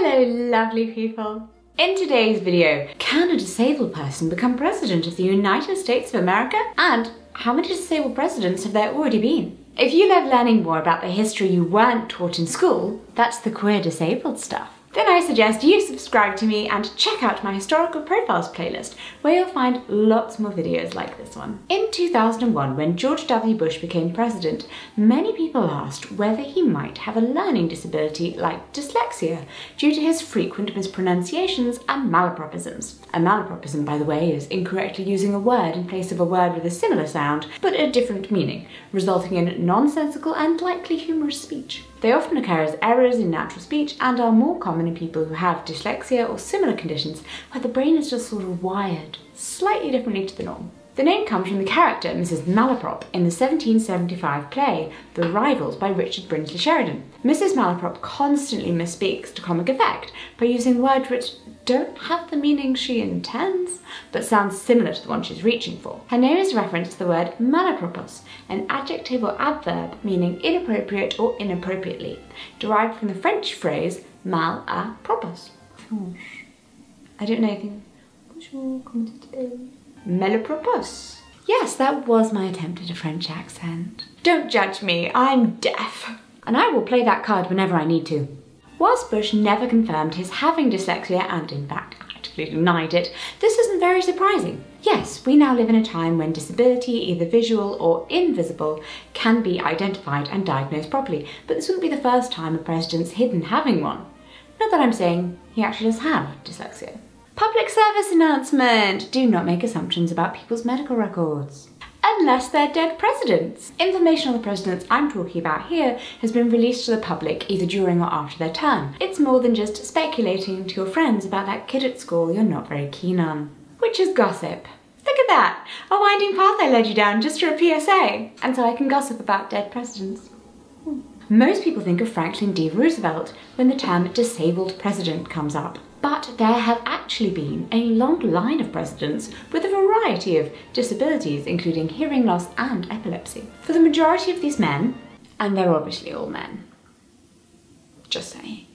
Hello lovely people. In today's video, can a disabled person become president of the United States of America? And how many disabled presidents have there already been? If you love learning more about the history you weren't taught in school, that's the queer disabled stuff then I suggest you subscribe to me and check out my historical profiles playlist where you'll find lots more videos like this one. In 2001, when George W. Bush became president, many people asked whether he might have a learning disability like dyslexia due to his frequent mispronunciations and malapropisms. A malapropism, by the way, is incorrectly using a word in place of a word with a similar sound but a different meaning, resulting in nonsensical and likely humorous speech. They often occur as errors in natural speech and are more common in people who have dyslexia or similar conditions where the brain is just sort of wired slightly differently to the norm. The name comes from the character Mrs. Malaprop in the 1775 play The Rivals by Richard Brinsley Sheridan. Mrs. Malaprop constantly misspeaks to comic effect by using words which don't have the meaning she intends, but sound similar to the one she's reaching for. Her name is referenced to the word malapropos, an adjective or adverb meaning inappropriate or inappropriately, derived from the French phrase mal à propos. I don't know anything. Malapropos. Yes, that was my attempt at a French accent. Don't judge me, I'm deaf. And I will play that card whenever I need to. Whilst Bush never confirmed his having dyslexia and in fact actively denied it, this isn't very surprising. Yes, we now live in a time when disability, either visual or invisible, can be identified and diagnosed properly, but this wouldn't be the first time a president's hidden having one. Not that I'm saying he actually does have dyslexia. Public service announcement! Do not make assumptions about people's medical records unless they're dead presidents. Information on the presidents I'm talking about here has been released to the public either during or after their term. It's more than just speculating to your friends about that kid at school you're not very keen on. Which is gossip. Look at that! A winding path I led you down just for a PSA. And so I can gossip about dead presidents. Most people think of Franklin D. Roosevelt when the term disabled president comes up. But there have actually been a long line of presidents with variety of disabilities, including hearing loss and epilepsy. For the majority of these men, and they're obviously all men, just saying.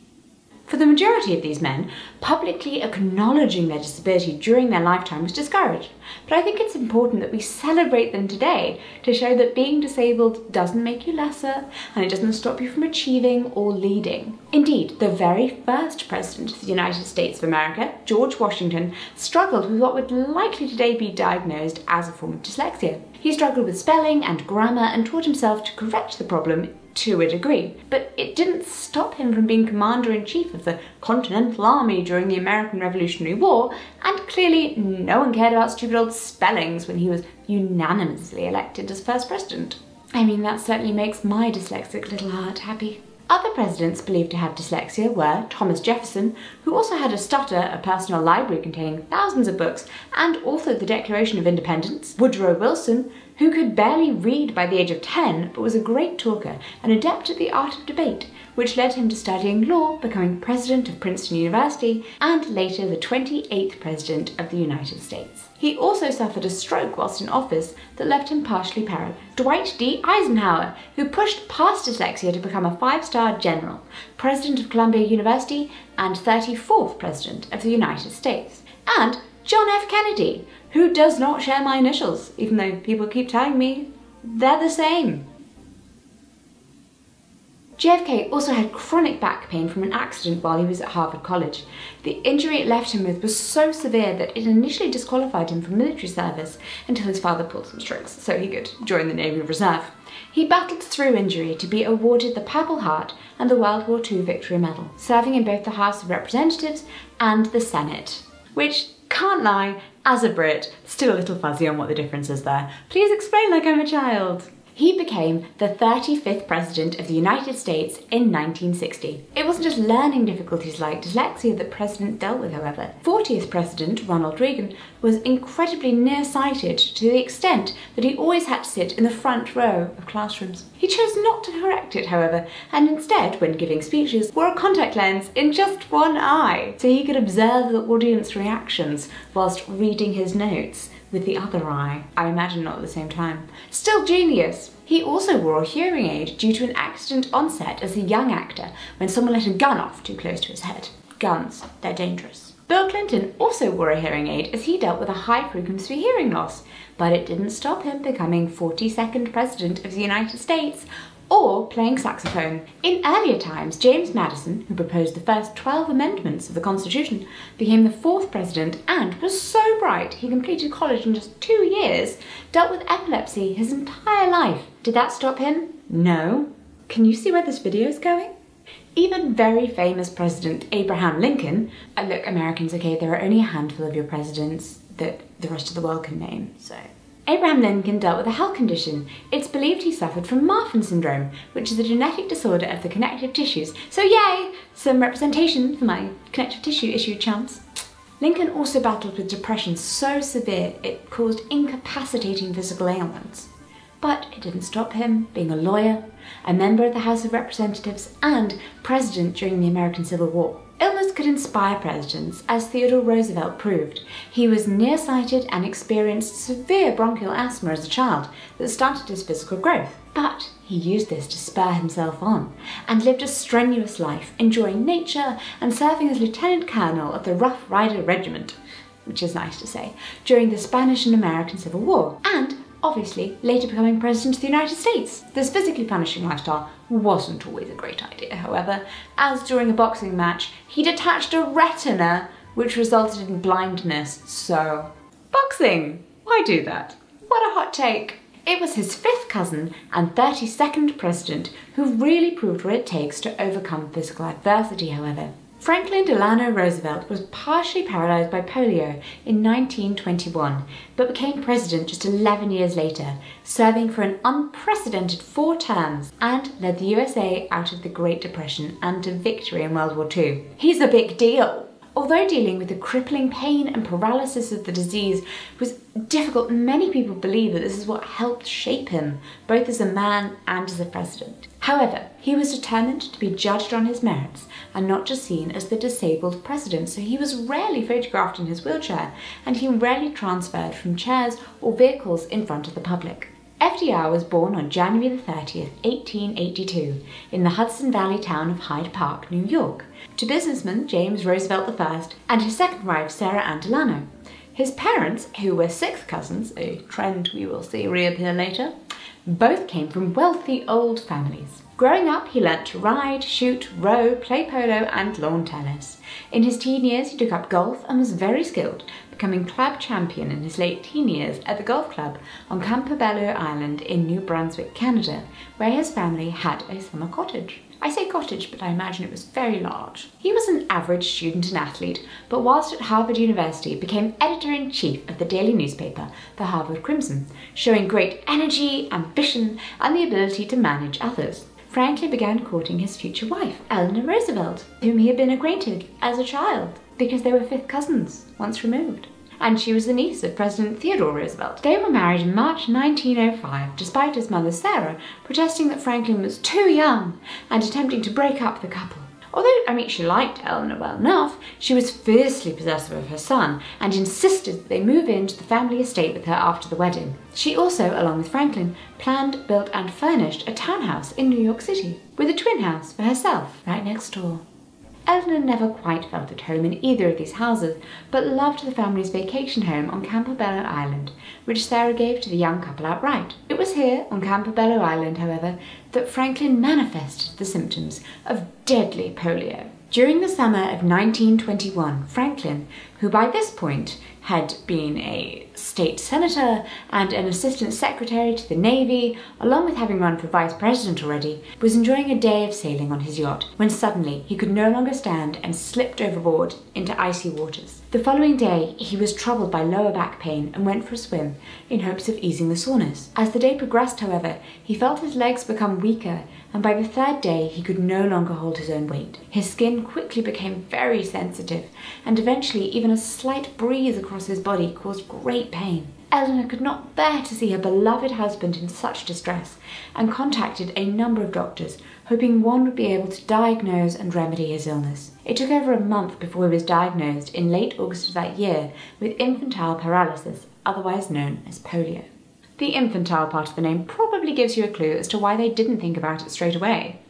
For the majority of these men, publicly acknowledging their disability during their lifetime was discouraged. But I think it's important that we celebrate them today to show that being disabled doesn't make you lesser and it doesn't stop you from achieving or leading. Indeed, the very first president of the United States of America, George Washington, struggled with what would likely today be diagnosed as a form of dyslexia. He struggled with spelling and grammar and taught himself to correct the problem to a degree, but it didn't stop him from being Commander-in-Chief of the Continental Army during the American Revolutionary War, and clearly no one cared about stupid old spellings when he was unanimously elected as first president. I mean, that certainly makes my dyslexic little heart happy. Other presidents believed to have dyslexia were Thomas Jefferson, who also had a stutter, a personal library containing thousands of books, and authored the Declaration of Independence, Woodrow Wilson, who could barely read by the age of 10 but was a great talker and adept at the art of debate, which led him to studying law, becoming president of Princeton University, and later the 28th president of the United States. He also suffered a stroke whilst in office that left him partially paralyzed. Dwight D. Eisenhower, who pushed past dyslexia to become a five-star general, president of Columbia University, and 34th president of the United States. And John F. Kennedy, who does not share my initials, even though people keep telling me they're the same. JFK also had chronic back pain from an accident while he was at Harvard College. The injury it left him with was so severe that it initially disqualified him from military service until his father pulled some strings so he could join the Navy Reserve. He battled through injury to be awarded the Purple Heart and the World War II Victory Medal, serving in both the House of Representatives and the Senate, which can't lie, as a Brit, still a little fuzzy on what the difference is there. Please explain like I'm a child. He became the 35th President of the United States in 1960. It wasn't just learning difficulties like dyslexia that President dealt with, however. 40th President Ronald Reagan was incredibly nearsighted to the extent that he always had to sit in the front row of classrooms. He chose not to correct it, however, and instead, when giving speeches, wore a contact lens in just one eye so he could observe the audience reactions whilst reading his notes with the other eye. I imagine not at the same time. Still genius! He also wore a hearing aid due to an accident on set as a young actor when someone let a gun off too close to his head. guns, they're dangerous. Bill Clinton also wore a hearing aid as he dealt with a high frequency hearing loss, but it didn't stop him becoming 42nd President of the United States or playing saxophone. In earlier times, James Madison, who proposed the first 12 amendments of the Constitution, became the fourth president and was so bright he completed college in just two years, dealt with epilepsy his entire life. Did that stop him? No. Can you see where this video is going? Even very famous President Abraham Lincoln, uh, look, Americans, okay, there are only a handful of your presidents that the rest of the world can name, so Abraham Lincoln dealt with a health condition. It's believed he suffered from Marfan syndrome, which is a genetic disorder of the connective tissues. So yay, some representation for my connective tissue issue chance. Lincoln also battled with depression so severe it caused incapacitating physical ailments. But it didn't stop him being a lawyer, a member of the House of Representatives, and president during the American Civil War. Illness could inspire presidents, as Theodore Roosevelt proved. He was nearsighted and experienced severe bronchial asthma as a child that stunted his physical growth. But he used this to spur himself on and lived a strenuous life, enjoying nature and serving as lieutenant colonel of the Rough Rider Regiment, which is nice to say, during the Spanish and American Civil War, and obviously later becoming President of the United States. This physically punishing lifestyle wasn't always a great idea, however, as during a boxing match, he detached a retina which resulted in blindness, so... Boxing! Why do that? What a hot take! It was his fifth cousin and 32nd president who really proved what it takes to overcome physical adversity, however. Franklin Delano Roosevelt was partially paralyzed by polio in 1921, but became president just 11 years later, serving for an unprecedented four terms and led the USA out of the Great Depression and to victory in World War II. He's a big deal! Although dealing with the crippling pain and paralysis of the disease was difficult, many people believe that this is what helped shape him, both as a man and as a president. However, he was determined to be judged on his merits and not just seen as the disabled president, so he was rarely photographed in his wheelchair and he rarely transferred from chairs or vehicles in front of the public. FDR was born on January 30th, 1882, in the Hudson Valley town of Hyde Park, New York, to businessman James Roosevelt I and his second wife Sarah Ann Delano. His parents, who were sixth cousins, a trend we will see reappear later, both came from wealthy old families. Growing up, he learnt to ride, shoot, row, play polo, and lawn tennis. In his teen years, he took up golf and was very skilled, becoming club champion in his late teen years at the golf club on Campobello Island in New Brunswick, Canada, where his family had a summer cottage. I say cottage, but I imagine it was very large. He was an average student and athlete, but whilst at Harvard University became editor-in-chief of the daily newspaper, the Harvard Crimson, showing great energy, ambition, and the ability to manage others. Franklin began courting his future wife, Eleanor Roosevelt, whom he had been acquainted as a child because they were fifth cousins, once removed. And she was the niece of President Theodore Roosevelt. They were married in March 1905, despite his mother Sarah protesting that Franklin was too young and attempting to break up the couple. Although, I mean, she liked Eleanor well enough, she was fiercely possessive of her son and insisted that they move into the family estate with her after the wedding. She also, along with Franklin, planned, built and furnished a townhouse in New York City, with a twin house for herself right next door. Eleanor never quite felt at home in either of these houses, but loved the family's vacation home on Campobello Island, which Sarah gave to the young couple outright. It was here, on Campobello Island, however, that Franklin manifested the symptoms of deadly polio. During the summer of 1921, Franklin, who by this point had been a state senator and an assistant secretary to the Navy, along with having run for vice president already, was enjoying a day of sailing on his yacht when suddenly he could no longer stand and slipped overboard into icy waters. The following day, he was troubled by lower back pain and went for a swim in hopes of easing the soreness. As the day progressed, however, he felt his legs become weaker and by the third day he could no longer hold his own weight. His skin quickly became very sensitive, and eventually even a slight breeze across his body caused great pain. Eleanor could not bear to see her beloved husband in such distress and contacted a number of doctors, hoping one would be able to diagnose and remedy his illness. It took over a month before he was diagnosed in late August of that year with infantile paralysis, otherwise known as polio. The infantile part of the name probably gives you a clue as to why they didn't think about it straight away.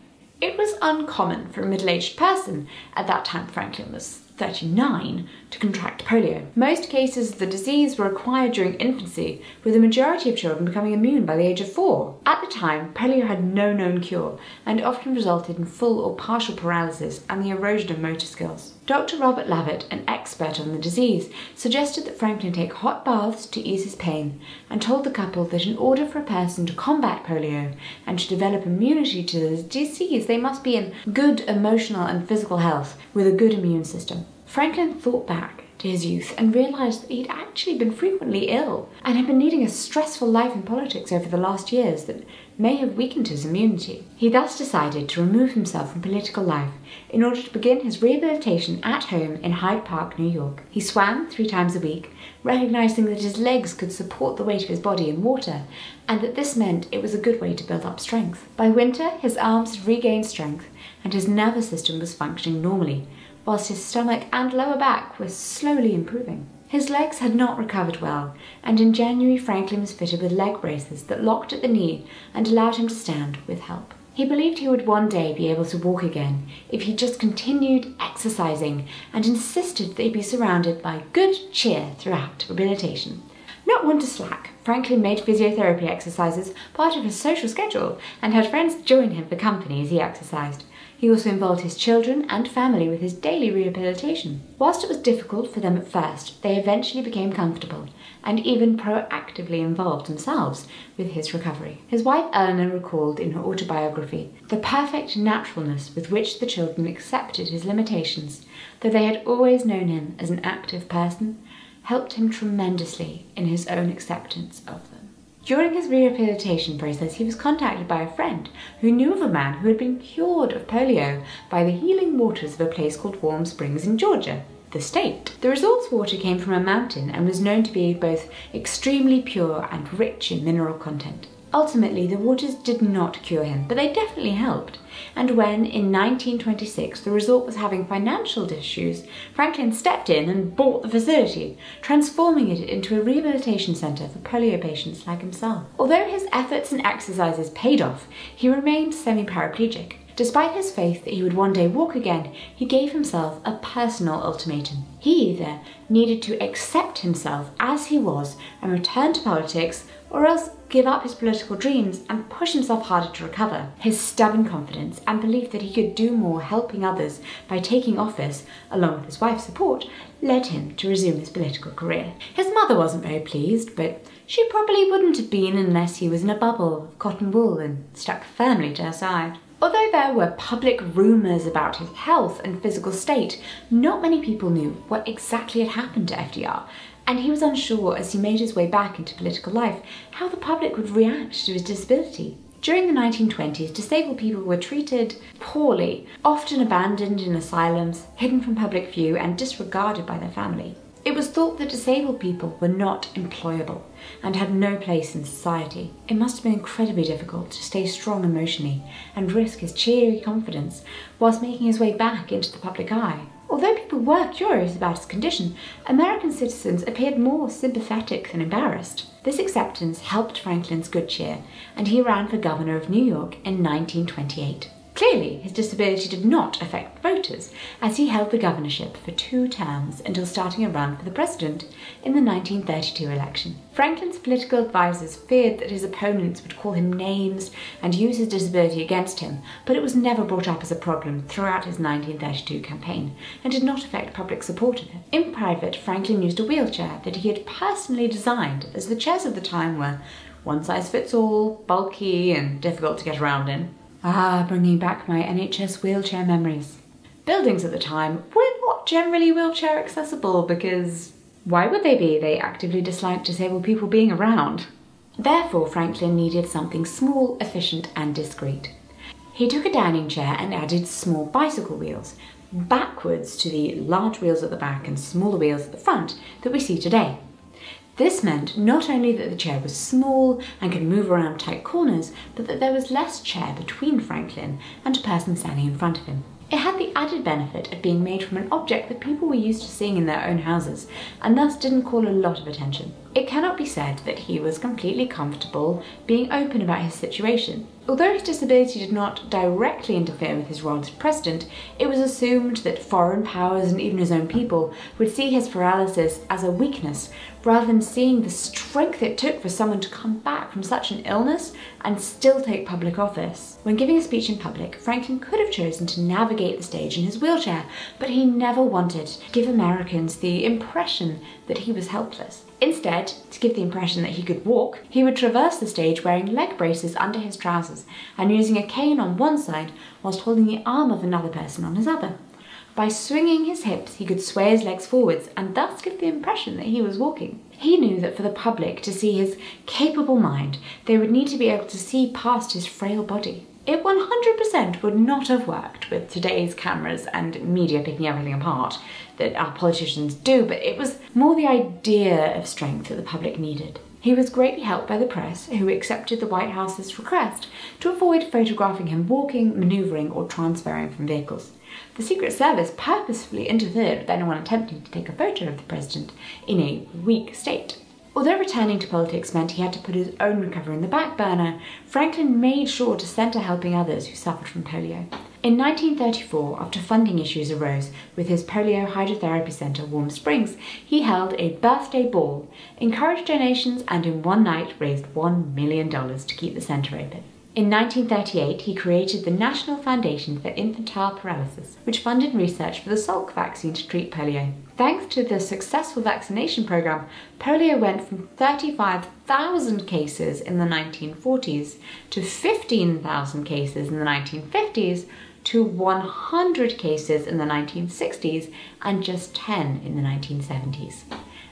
It was uncommon for a middle aged person, at that time Franklin was 39 to contract polio. Most cases of the disease were acquired during infancy, with the majority of children becoming immune by the age of four. At the time, polio had no known cure and often resulted in full or partial paralysis and the erosion of motor skills. Dr. Robert Lovett, an expert on the disease, suggested that Franklin take hot baths to ease his pain and told the couple that in order for a person to combat polio and to develop immunity to the disease, they must be in good emotional and physical health with a good immune system. Franklin thought back to his youth and realised that he'd actually been frequently ill and had been leading a stressful life in politics over the last years that may have weakened his immunity. He thus decided to remove himself from political life in order to begin his rehabilitation at home in Hyde Park, New York. He swam three times a week, recognizing that his legs could support the weight of his body in water and that this meant it was a good way to build up strength. By winter, his arms had regained strength and his nervous system was functioning normally, whilst his stomach and lower back were slowly improving. His legs had not recovered well, and in January Franklin was fitted with leg braces that locked at the knee and allowed him to stand with help. He believed he would one day be able to walk again if he just continued exercising and insisted that he be surrounded by good cheer throughout rehabilitation. Not one to slack, Franklin made physiotherapy exercises part of his social schedule and had friends join him for company as he exercised. He also involved his children and family with his daily rehabilitation. Whilst it was difficult for them at first, they eventually became comfortable and even proactively involved themselves with his recovery. His wife Eleanor recalled in her autobiography the perfect naturalness with which the children accepted his limitations, though they had always known him as an active person, helped him tremendously in his own acceptance of them. During his rehabilitation process, he was contacted by a friend who knew of a man who had been cured of polio by the healing waters of a place called Warm Springs in Georgia, the state. The resort's water came from a mountain and was known to be both extremely pure and rich in mineral content. Ultimately, the waters did not cure him, but they definitely helped. And when, in 1926, the resort was having financial issues, Franklin stepped in and bought the facility, transforming it into a rehabilitation centre for polio patients like himself. Although his efforts and exercises paid off, he remained semi-paraplegic. Despite his faith that he would one day walk again, he gave himself a personal ultimatum. He either needed to accept himself as he was and return to politics, or else give up his political dreams and push himself harder to recover. His stubborn confidence and belief that he could do more helping others by taking office, along with his wife's support, led him to resume his political career. His mother wasn't very pleased, but she probably wouldn't have been unless he was in a bubble of cotton wool and stuck firmly to her side. Although there were public rumours about his health and physical state, not many people knew what exactly had happened to FDR, and he was unsure as he made his way back into political life how the public would react to his disability. During the 1920s, disabled people were treated poorly, often abandoned in asylums, hidden from public view, and disregarded by their family. It was thought that disabled people were not employable and had no place in society. It must have been incredibly difficult to stay strong emotionally and risk his cheery confidence whilst making his way back into the public eye. Although people were curious about his condition, American citizens appeared more sympathetic than embarrassed. This acceptance helped Franklin's good cheer, and he ran for governor of New York in 1928. Clearly, his disability did not affect voters, as he held the governorship for two terms until starting a run for the president in the 1932 election. Franklin's political advisers feared that his opponents would call him names and use his disability against him, but it was never brought up as a problem throughout his 1932 campaign and did not affect public support of him. In private, Franklin used a wheelchair that he had personally designed, as the chairs of the time were one size fits all, bulky, and difficult to get around in. Ah, bringing back my NHS wheelchair memories. Buildings at the time were not generally wheelchair accessible because why would they be? They actively disliked disabled people being around. Therefore, Franklin needed something small, efficient, and discreet. He took a dining chair and added small bicycle wheels, backwards to the large wheels at the back and smaller wheels at the front that we see today. This meant not only that the chair was small and could move around tight corners, but that there was less chair between Franklin and a person standing in front of him. It had the added benefit of being made from an object that people were used to seeing in their own houses, and thus didn't call a lot of attention. It cannot be said that he was completely comfortable being open about his situation, Although his disability did not directly interfere with his role as president, it was assumed that foreign powers and even his own people would see his paralysis as a weakness rather than seeing the strength it took for someone to come back from such an illness and still take public office. When giving a speech in public, Franklin could have chosen to navigate the stage in his wheelchair, but he never wanted to give Americans the impression that he was helpless. Instead, to give the impression that he could walk, he would traverse the stage wearing leg braces under his trousers and using a cane on one side whilst holding the arm of another person on his other. By swinging his hips, he could sway his legs forwards and thus give the impression that he was walking. He knew that for the public to see his capable mind, they would need to be able to see past his frail body. It 100% would not have worked with today's cameras and media picking everything apart that our politicians do, but it was more the idea of strength that the public needed. He was greatly helped by the press, who accepted the White House's request to avoid photographing him walking, manoeuvring, or transferring from vehicles. The Secret Service purposefully interfered with anyone attempting to take a photo of the president in a weak state. Although returning to politics meant he had to put his own recovery in the back burner, Franklin made sure to centre helping others who suffered from polio. In 1934, after funding issues arose with his polio hydrotherapy centre, Warm Springs, he held a birthday ball, encouraged donations, and in one night raised $1 million to keep the centre open. In 1938, he created the National Foundation for Infantile Paralysis, which funded research for the Salk vaccine to treat polio. Thanks to the successful vaccination program, polio went from 35,000 cases in the 1940s to 15,000 cases in the 1950s to 100 cases in the 1960s and just 10 in the 1970s.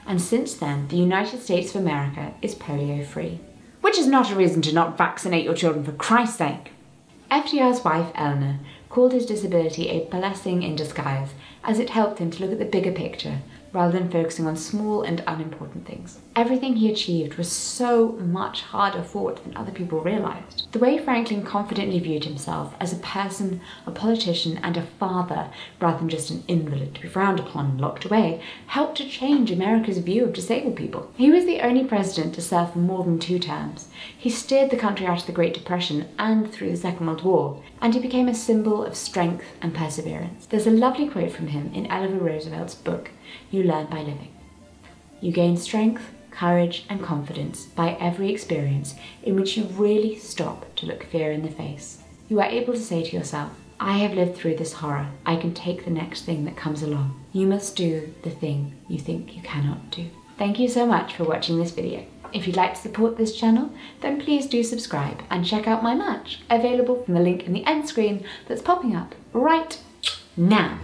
And since then, the United States of America is polio free which is not a reason to not vaccinate your children for Christ's sake. FDR's wife, Eleanor, called his disability a blessing in disguise as it helped him to look at the bigger picture rather than focusing on small and unimportant things. Everything he achieved was so much harder fought than other people realized. The way Franklin confidently viewed himself as a person, a politician, and a father, rather than just an invalid to be frowned upon and locked away, helped to change America's view of disabled people. He was the only president to serve for more than two terms. He steered the country out of the Great Depression and through the Second World War, and he became a symbol of strength and perseverance. There's a lovely quote from him in Eleanor Roosevelt's book, You Learn by Living. You gain strength, courage, and confidence by every experience in which you really stop to look fear in the face. You are able to say to yourself, I have lived through this horror. I can take the next thing that comes along. You must do the thing you think you cannot do. Thank you so much for watching this video. If you'd like to support this channel, then please do subscribe and check out my merch, available from the link in the end screen that's popping up right now.